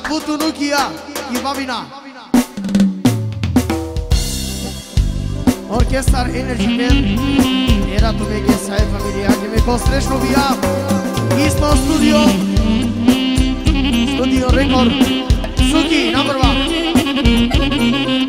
puto putu Nukia i Babina. Orkestar Energy men era tu me que familia que me posrešno bija isto studio studio record Suki number one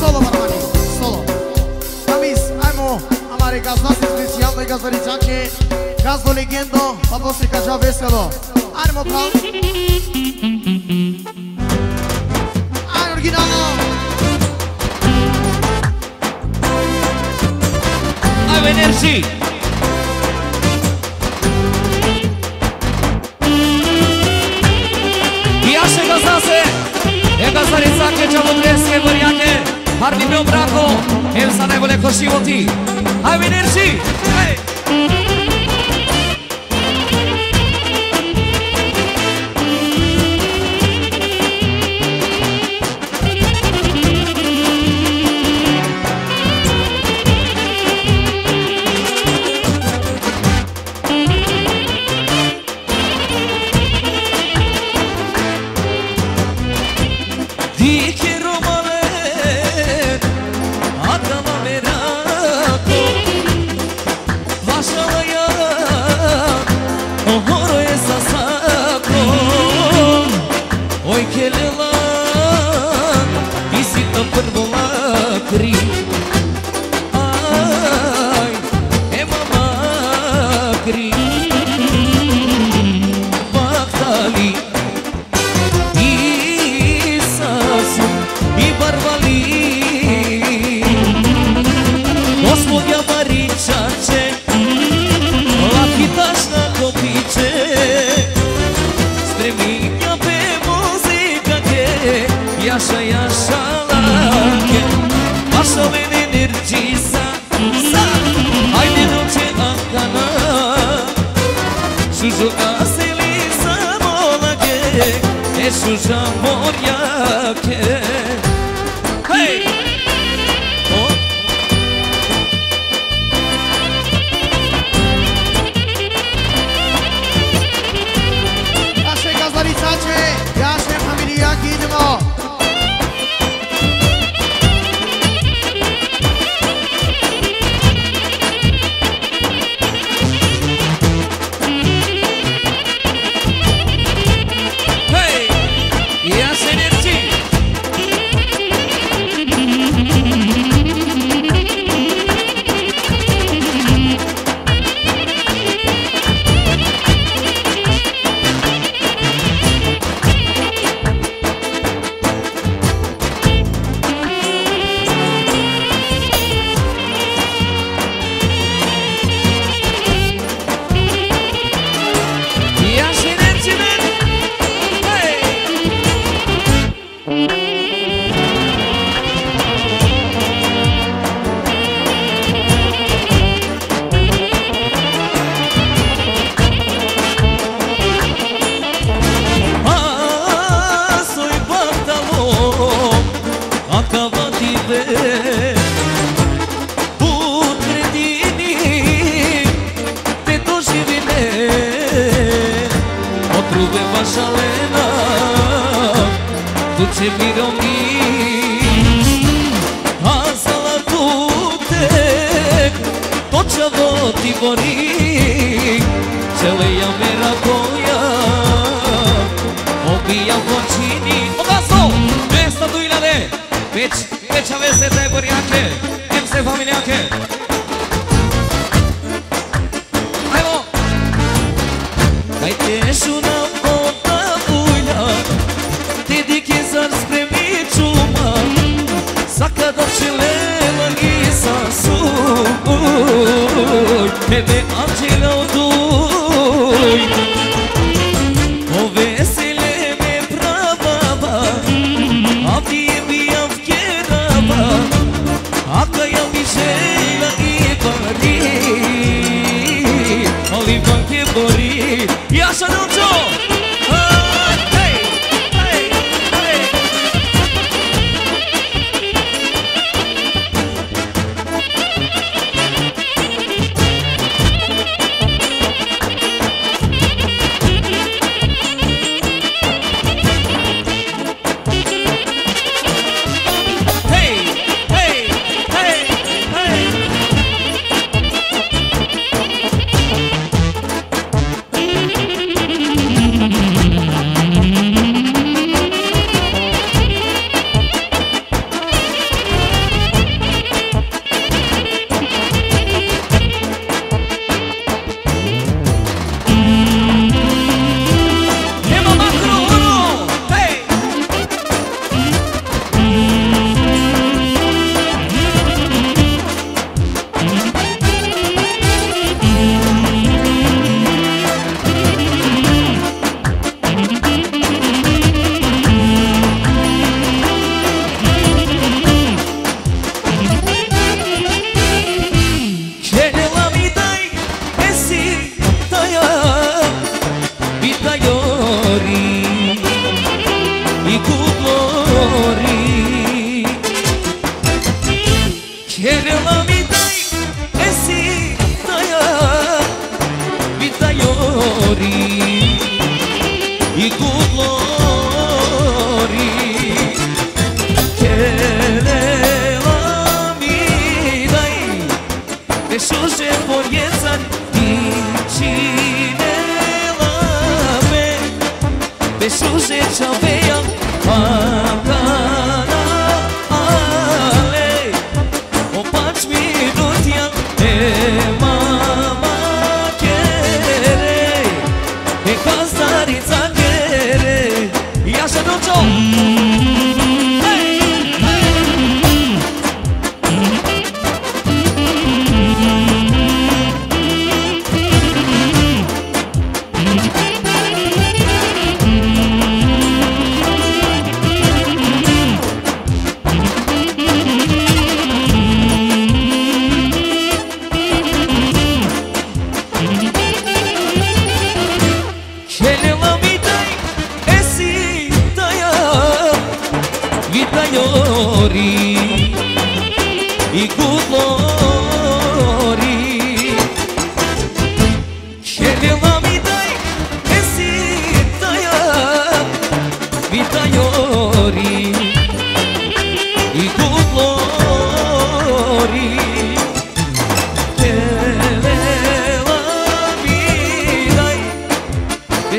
Соло Solo Marmani, solo. Kamis, ajmo, amare gazdasi specijalno i gazdaričanke, gazdo legendo, pa posle kaža veselo. Ajmo prav. Ajmo originalno. Ajmo energiji. И јас ще газдасе, е газдарицаке, чамодреске, варијаке, Арни Беобрако, Елса најголеко животи. Ајме енерджи! Ајме! Çocuklar seni sana olacak Eşu jamon yaken se trae por MC Familia Ángel. ¡Ahí va! Hai tienes una botavulă Te spre Să cădă și le abrazo,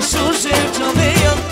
Jesús el novio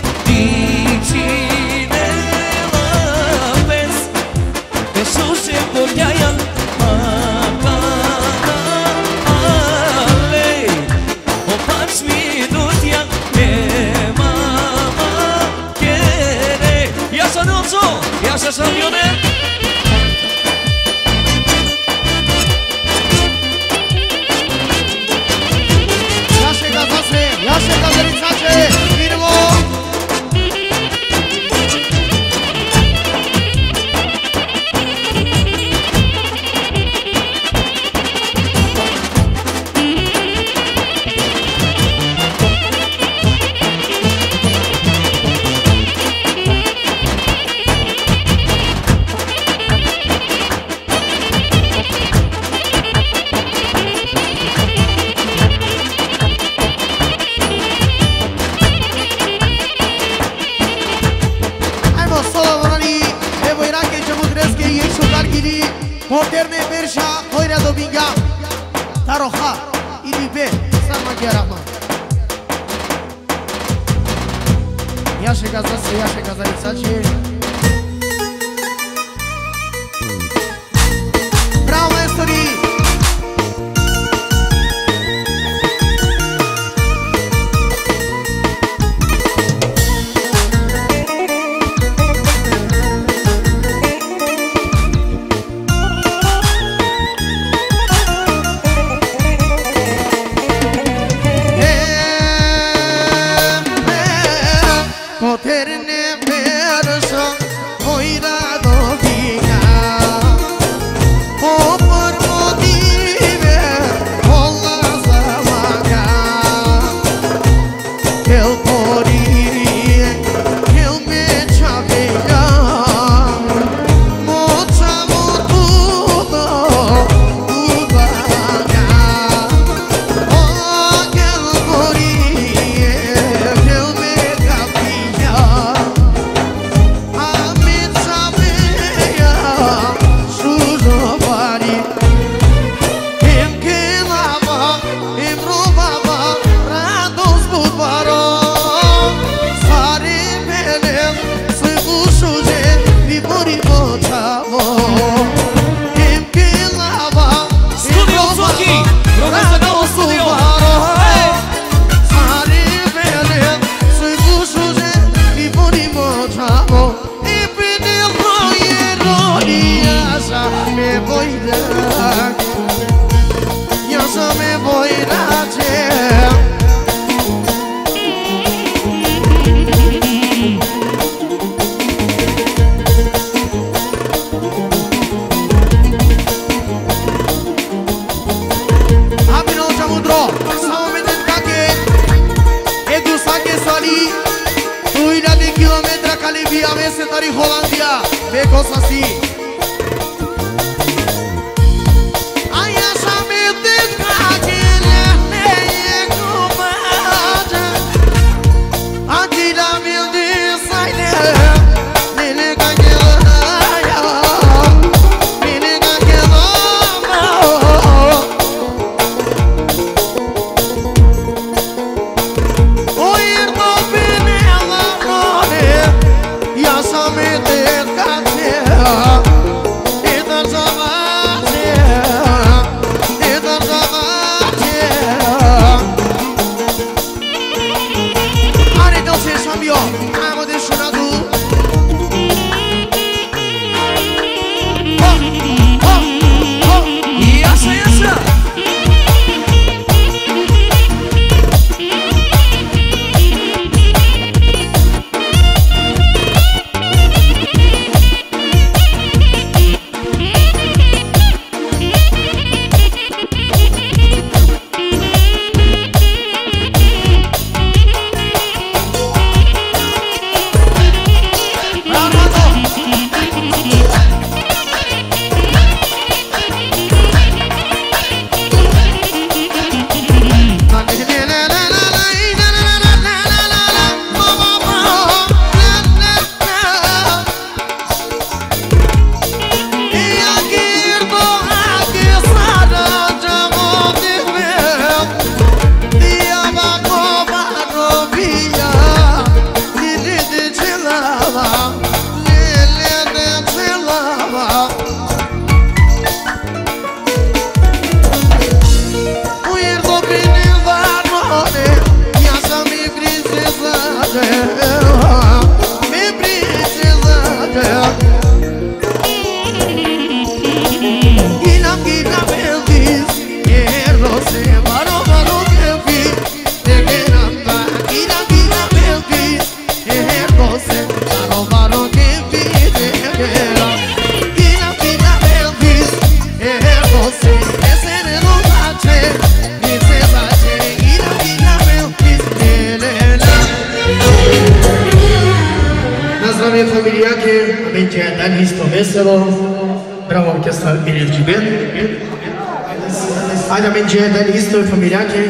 Haidemendi del istoj familjake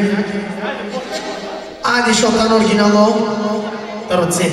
Ajde što kanon ginalo Roce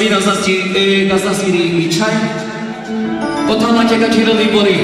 వీరసస్తి ఏ గససిరి ఇచ్చాయి ఒత్త మధ్య కఠిన విపరీ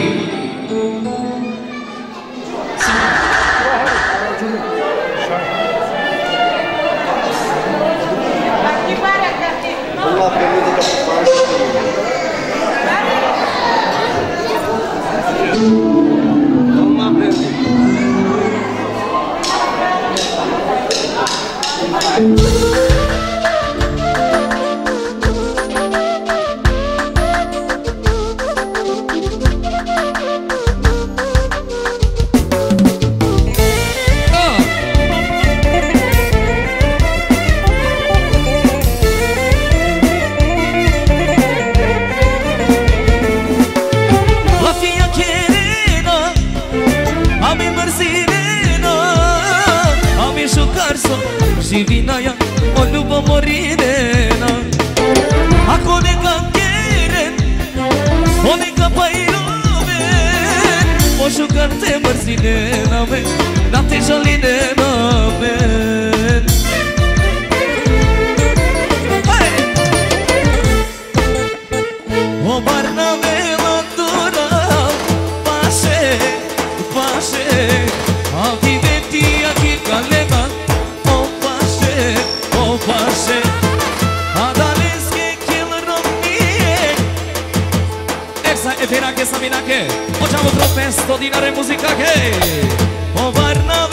minake Facciamo un festo di nare musica che O varna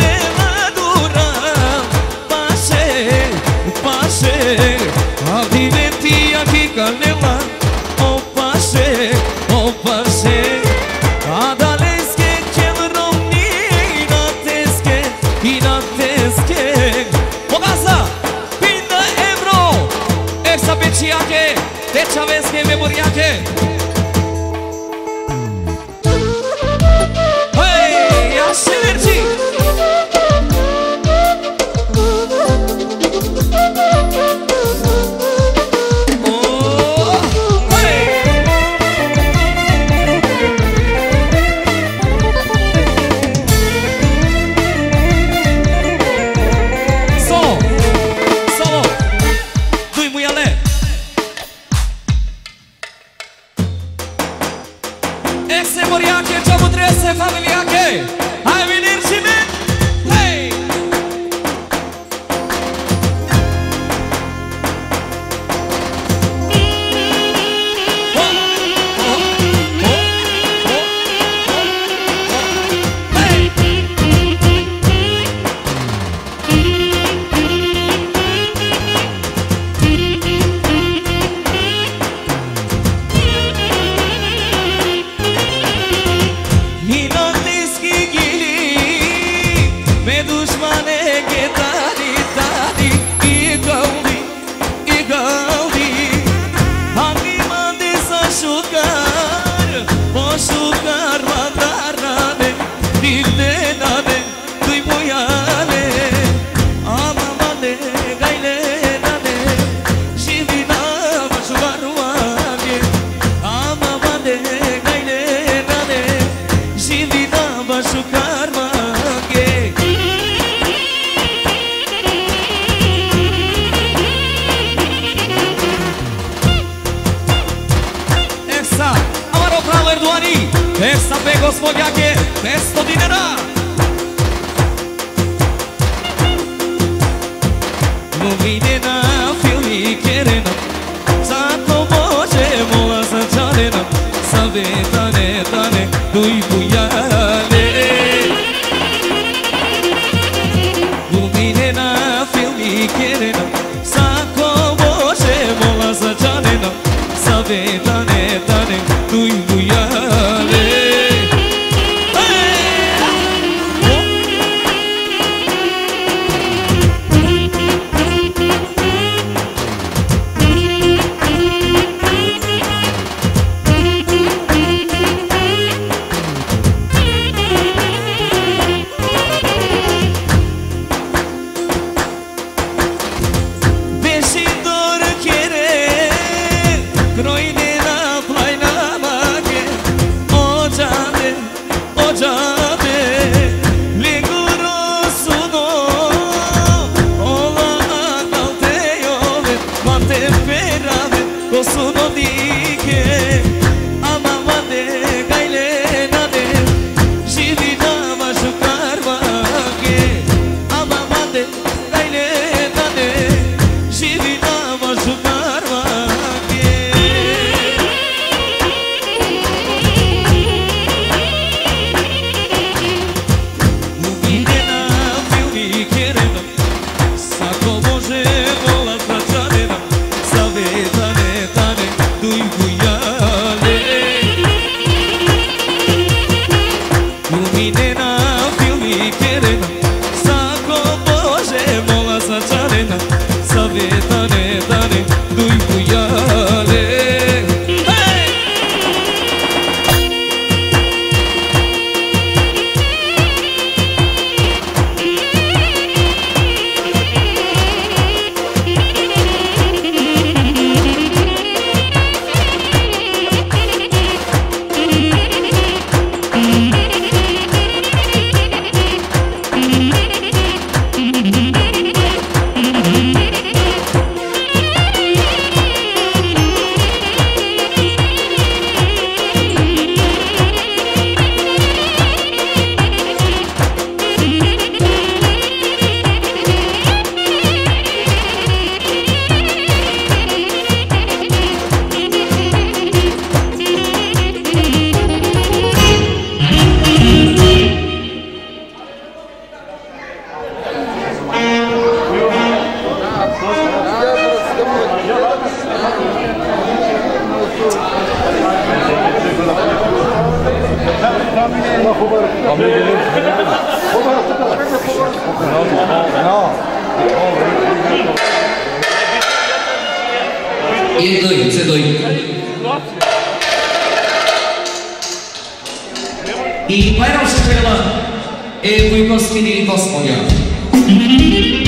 i parał się, że ma, mój boski, nie bosko, ja.